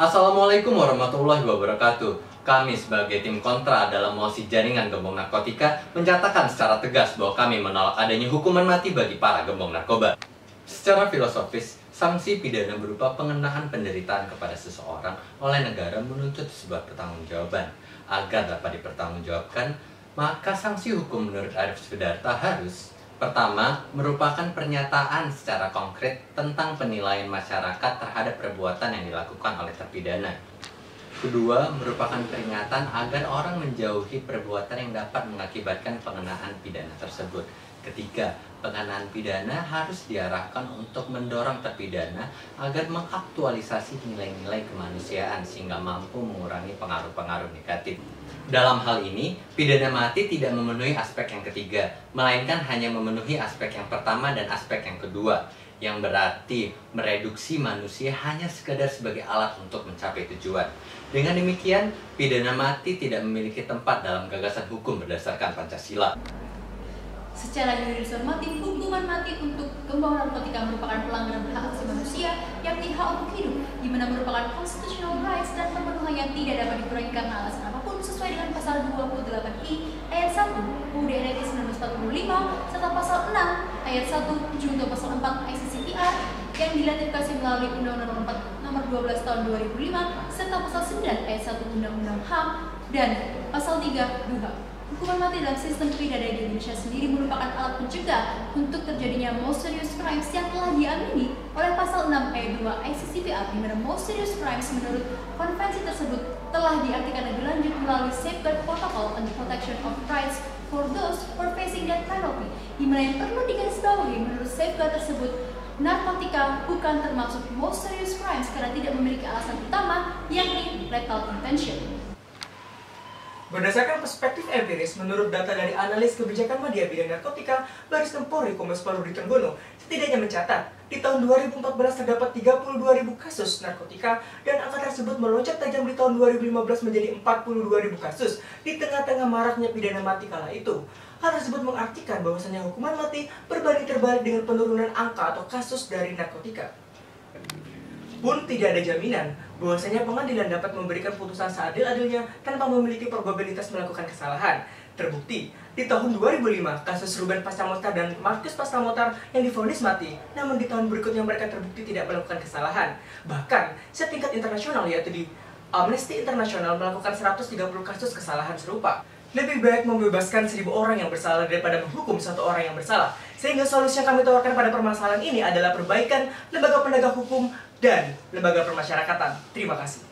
Assalamualaikum warahmatullahi wabarakatuh. Kami sebagai tim kontra dalam mosi jaringan gembong narkotika menyatakan secara tegas bahwa kami menolak adanya hukuman mati bagi para gembong narkoba. Secara filosofis, sanksi pidana berupa pengenahan penderitaan kepada seseorang oleh negara menuntut sebuah pertanggungjawaban. Agar dapat dipertanggungjawabkan, maka sanksi hukum menurut Arif Sudarta harus Pertama, merupakan pernyataan secara konkret tentang penilaian masyarakat terhadap perbuatan yang dilakukan oleh terpidana. Kedua, merupakan peringatan agar orang menjauhi perbuatan yang dapat mengakibatkan pengenaan pidana tersebut. Ketiga, pengenaan pidana harus diarahkan untuk mendorong terpidana agar mengaktualisasi nilai-nilai kemanusiaan sehingga mampu mengurangi pengaruh-pengaruh negatif. Dalam hal ini, pidana mati tidak memenuhi aspek yang ketiga, melainkan hanya memenuhi aspek yang pertama dan aspek yang kedua, yang berarti mereduksi manusia hanya sekedar sebagai alat untuk mencapai tujuan. Dengan demikian, pidana mati tidak memiliki tempat dalam gagasan hukum berdasarkan Pancasila. Secara juridis normatif, hukuman mati untuk gembong narkotika merupakan pelanggaran hak asasi manusia, yakni hak untuk hidup, di mana merupakan constitutional rights dan pemenuhan yang tidak dapat dikurangi karena alasan apa pun sesuai dengan pasal 28i ayat 1 UUD RI 1945 serta pasal 6 ayat 1 junto pasal 4 ICCPR yang diratifikasi melalui Undang-Undang Nomor 4 Nomor 12 Tahun 2005 serta pasal 9 ayat 1 Undang-Undang HAM dan pasal 3 DUHA. Hukuman mati dalam sistem pidana di Indonesia sendiri merupakan alat pencegah untuk terjadinya most serious crimes yang telah diamini oleh pasal 6 ayat 2 ICCPR di mana most serious crimes menurut konvensi tersebut telah diartikan melalui Safeguard Protocol the Protection of Rights for those who are facing death penalty di mana yang perlu digarisbawahi menurut safeguard tersebut narkotika bukan termasuk most serious crimes karena tidak memiliki alasan utama yakni lethal intention. Berdasarkan perspektif empiris, menurut data dari analis kebijakan media bidang narkotika, Baris Tempori Kombes Pol Rudi Trenggono setidaknya mencatat di tahun 2014 terdapat 32.000 kasus narkotika dan angka tersebut melonjak tajam di tahun 2015 menjadi 42.000 kasus di tengah-tengah maraknya pidana mati kala itu. Hal tersebut mengartikan bahwasanya hukuman mati berbanding terbalik dengan penurunan angka atau kasus dari narkotika pun tidak ada jaminan bahwasanya pengadilan dapat memberikan putusan seadil-adilnya tanpa memiliki probabilitas melakukan kesalahan. Terbukti, di tahun 2005, kasus Ruben Pastamotar dan Marcus Pastamotar yang difonis mati, namun di tahun berikutnya mereka terbukti tidak melakukan kesalahan. Bahkan, setingkat internasional yaitu di Amnesty International melakukan 130 kasus kesalahan serupa. Lebih baik membebaskan seribu orang yang bersalah daripada menghukum satu orang yang bersalah. Sehingga solusi yang kami tawarkan pada permasalahan ini adalah perbaikan lembaga penegak hukum dan lembaga permasyarakatan. Terima kasih.